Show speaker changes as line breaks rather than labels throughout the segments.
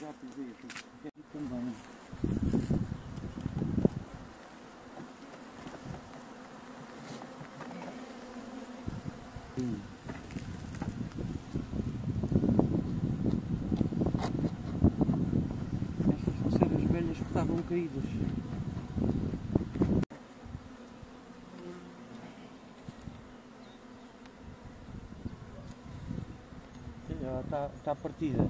Aqui também. Hum. Estas pulseiras velhas que estavam caídas. Está, está partida.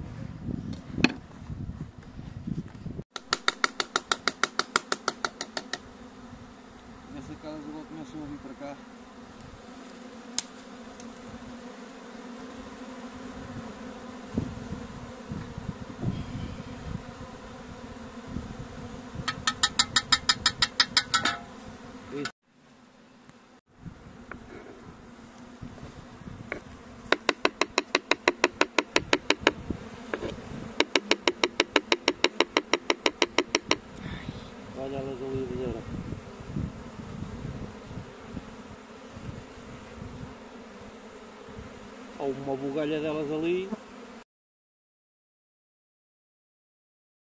Casa agora começam a vir para cá. Olha elas ali a Há uma bugalha delas ali.